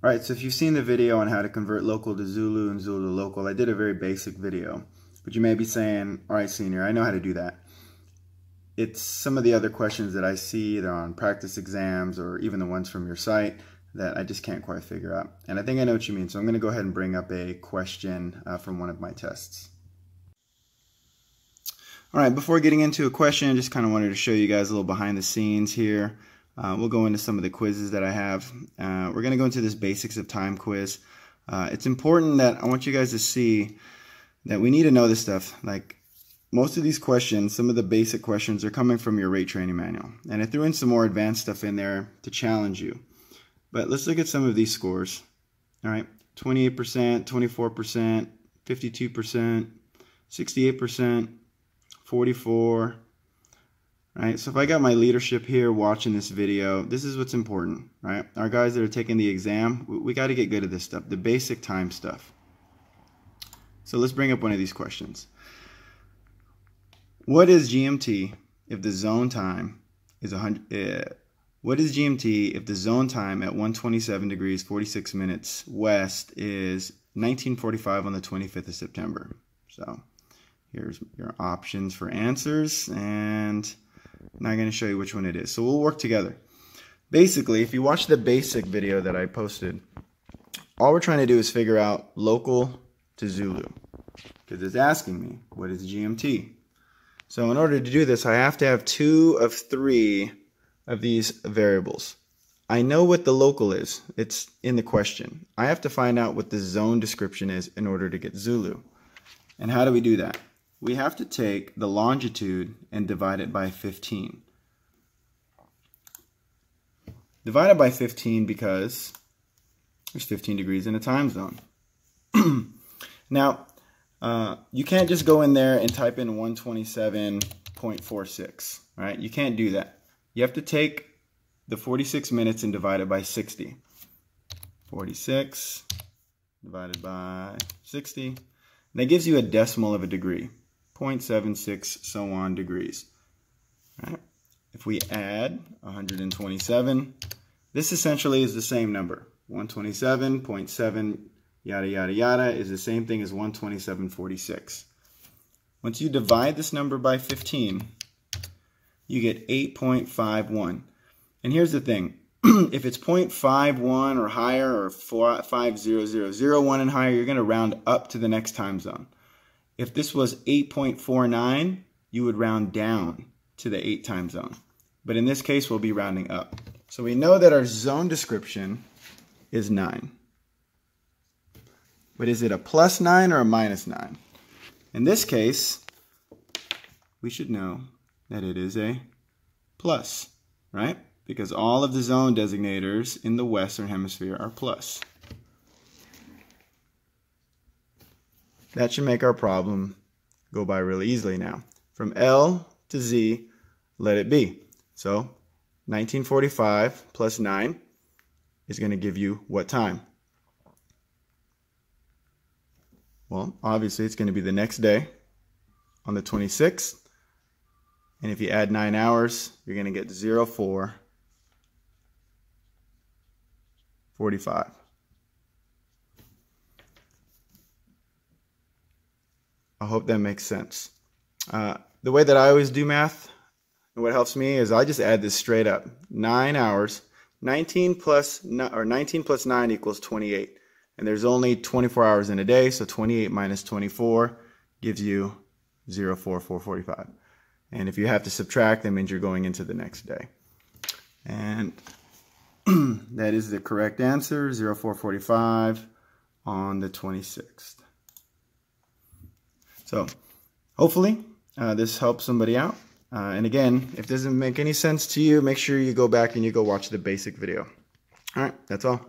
All right, so if you've seen the video on how to convert local to Zulu and Zulu to local, I did a very basic video. But you may be saying, all right, senior, I know how to do that. It's some of the other questions that I see either on practice exams or even the ones from your site that I just can't quite figure out. And I think I know what you mean, so I'm going to go ahead and bring up a question uh, from one of my tests. All right, before getting into a question, I just kind of wanted to show you guys a little behind the scenes here. Uh, we'll go into some of the quizzes that I have. Uh, we're going to go into this basics of time quiz. Uh, it's important that I want you guys to see that we need to know this stuff. Like most of these questions, some of the basic questions are coming from your rate training manual. And I threw in some more advanced stuff in there to challenge you. But let's look at some of these scores. All right, 28%, 24%, 52%, 68%, 44, right? So if I got my leadership here watching this video, this is what's important, right? Our guys that are taking the exam, we, got to get good at this stuff, the basic time stuff. So let's bring up one of these questions. What is GMT if the zone time is 100? Uh, what is GMT if the zone time at 127 degrees 46 minutes west is 1945 on the 25th of September? So here's your options for answers and I'm not going to show you which one it is. So we'll work together. Basically, if you watch the basic video that I posted, all we're trying to do is figure out local to Zulu. Because it's asking me, what is GMT? So in order to do this, I have to have two of three of these variables. I know what the local is. It's in the question. I have to find out what the zone description is in order to get Zulu. And how do we do that? We have to take the longitude and divide it by 15. Divide it by 15 because there's 15 degrees in a time zone. now, uh, you can't just go in there and type in 127.46, right? You can't do that. You have to take the 46 minutes and divide it by 60. 46 divided by 60. And that gives you a decimal of a degree. 0.76, so on degrees. Right. If we add 127, this essentially is the same number. 127.7 yada yada yada is the same thing as 127.46. Once you divide this number by 15, you get 8.51. And here's the thing. if it's 0.51 or higher or 50001 and higher, you're going to round up to the next time zone. If this was 8.49, you would round down to the 8 time zone. But in this case, we'll be rounding up. So we know that our zone description is 9. But is it a plus 9 or a minus 9? In this case, we should know that it is a plus, right? Because all of the zone designators in the Western Hemisphere are plus. That should make our problem go by really easily now. From L to Z, let it be. So 1945 plus 9 is going to give you what time? Well, obviously it's going to be the next day on the 26th. And if you add 9 hours, you're going to get 04 I hope that makes sense. Uh, the way that I always do math, and what helps me is I just add this straight up. Nine hours, 19 plus or 19 plus nine equals 28, and there's only 24 hours in a day, so 28 minus 24 gives you 04445. And if you have to subtract, that means you're going into the next day. And that is the correct answer, 0445 on the 26th. So hopefully uh, this helps somebody out. Uh, and again, if it doesn't make any sense to you, make sure you go back and you go watch the basic video. All right, that's all.